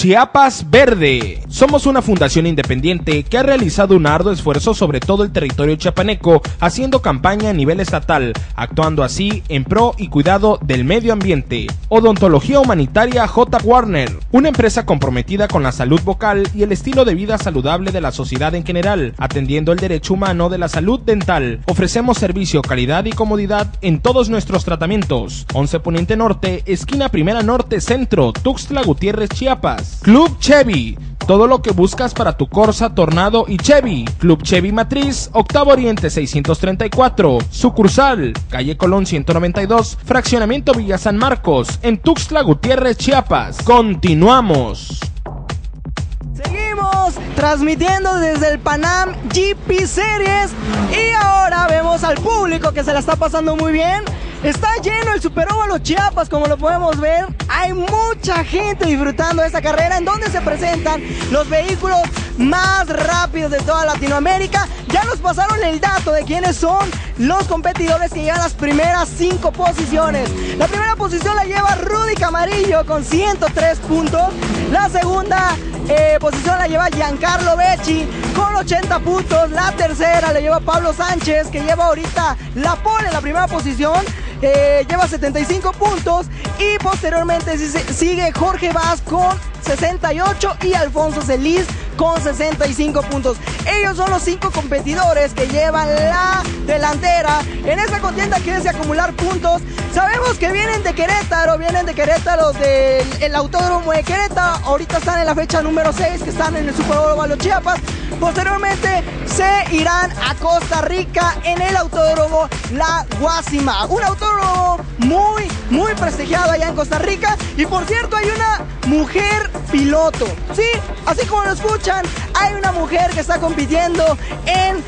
Chiapas Verde. Somos una fundación independiente que ha realizado un arduo esfuerzo sobre todo el territorio chiapaneco, haciendo campaña a nivel estatal, actuando así en pro y cuidado del medio ambiente. Odontología Humanitaria J. Warner, una empresa comprometida con la salud vocal y el estilo de vida saludable de la sociedad en general, atendiendo el derecho humano de la salud dental. Ofrecemos servicio, calidad y comodidad en todos nuestros tratamientos. 11 Poniente Norte, esquina Primera Norte Centro, Tuxtla Gutiérrez, Chiapas. Club Chevy. Todo lo que buscas para tu Corsa, Tornado y Chevy. Club Chevy Matriz, Octavo Oriente 634. Sucursal, calle Colón 192, Fraccionamiento Villa San Marcos, en Tuxtla Gutiérrez, Chiapas. Continuamos. Seguimos transmitiendo desde el Panam GP Series y ahora vemos al público que se la está pasando muy bien Está lleno el Super Óvalo Chiapas, como lo podemos ver. Hay mucha gente disfrutando de esta carrera en donde se presentan los vehículos más rápidos de toda Latinoamérica. Ya nos pasaron el dato de quiénes son los competidores que llegan a las primeras cinco posiciones. La primera posición la lleva Rudy Camarillo con 103 puntos. La segunda eh, posición la lleva Giancarlo Becci con 80 puntos. La tercera la lleva Pablo Sánchez que lleva ahorita la pole en la primera posición. Eh, lleva 75 puntos y posteriormente sigue Jorge Vaz con 68 y Alfonso Celis con 65 puntos. Ellos son los cinco competidores que llevan la delantera en esta contienda de acumular puntos. Sabemos que vienen de Querétaro, vienen de Querétaro del Autódromo de Querétaro. Ahorita están en la fecha número 6 que están en el Super Bowl Chiapas. Posteriormente se irán a Costa Rica en el Autódromo La Guasima. Un autódromo muy, muy prestigiado allá en Costa Rica. Y por cierto, hay una mujer piloto. Sí, así como lo escuchan, hay una mujer que está compitiendo en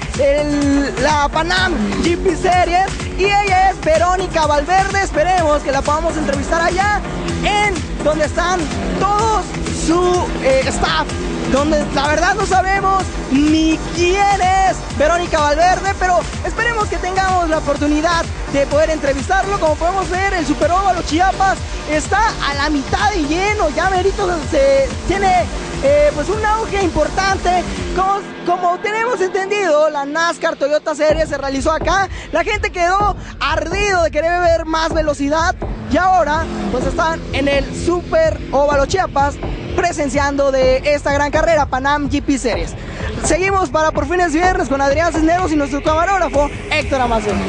la Panam GP Series y ella es Verónica Valverde. Esperemos que la podamos entrevistar allá en donde están todos su eh, staff donde la verdad no sabemos ni quién es Verónica Valverde, pero esperemos que tengamos la oportunidad de poder entrevistarlo. Como podemos ver, el Super Óvalo Chiapas está a la mitad de lleno, ya Merito se tiene eh, pues un auge importante. Como, como, tenemos entendido, la NASCAR Toyota Series se realizó acá. La gente quedó ardido de querer ver más velocidad. Y ahora, pues están en el Super Óvalo Chiapas presenciando de esta gran carrera Panam GP Series. Seguimos para por fines viernes con Adrián Cisneros y nuestro camarógrafo Héctor Amazon.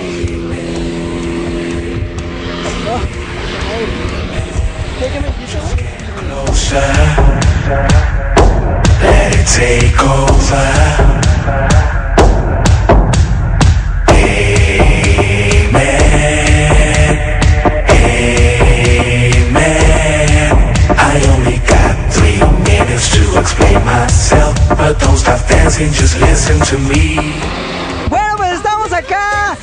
Bueno, pues estamos acá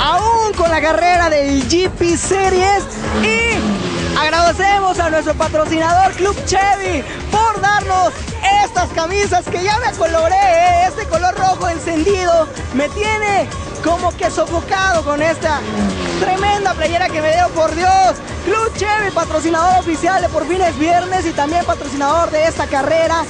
aún con la carrera del GP Series y agradecemos a nuestro patrocinador Club Chevy por darnos estas camisas que ya me coloré, ¿eh? este color rojo encendido me tiene como que sofocado con esta tremenda playera que me dio por Dios. Club Chevy, patrocinador oficial de Por Fines Viernes y también patrocinador de esta carrera.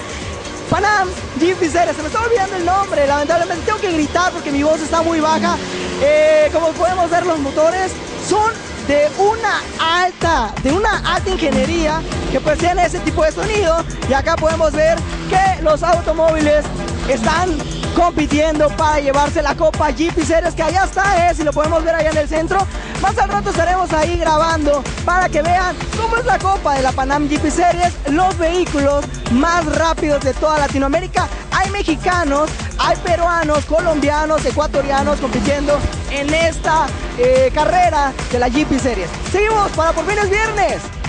Panam GP Series, se me está olvidando el nombre, lamentablemente tengo que gritar porque mi voz está muy baja. Eh, como podemos ver los motores son de una alta, de una alta ingeniería que pues ese tipo de sonido y acá podemos ver que los automóviles están compitiendo para llevarse la Copa GP Series, que allá está, ¿eh? si lo podemos ver allá en el centro. Más al rato estaremos ahí grabando para que vean cómo es la Copa de la Panam GP Series, los vehículos más rápidos de toda Latinoamérica. Hay mexicanos, hay peruanos, colombianos, ecuatorianos compitiendo en esta eh, carrera de la GP Series. Seguimos para por fines viernes.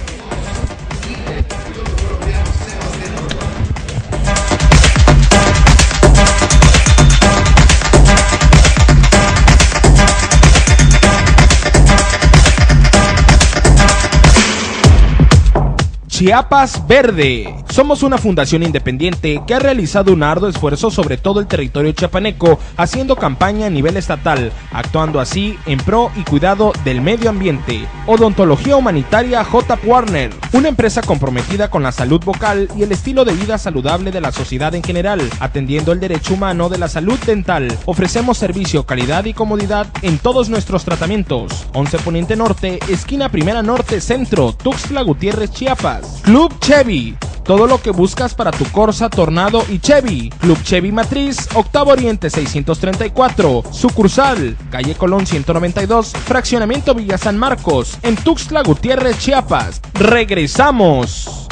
Chiapas Verde. Somos una fundación independiente que ha realizado un arduo esfuerzo sobre todo el territorio chiapaneco, haciendo campaña a nivel estatal, actuando así en pro y cuidado del medio ambiente. Odontología Humanitaria J. Warner, una empresa comprometida con la salud vocal y el estilo de vida saludable de la sociedad en general, atendiendo el derecho humano de la salud dental. Ofrecemos servicio, calidad y comodidad en todos nuestros tratamientos. 11 Poniente Norte, esquina Primera Norte Centro, Tuxtla Gutiérrez, Chiapas. Club Chevy todo lo que buscas para tu Corsa, Tornado y Chevy. Club Chevy Matriz, Octavo Oriente 634, sucursal, calle Colón 192, fraccionamiento Villa San Marcos, en Tuxtla Gutiérrez, Chiapas. Regresamos.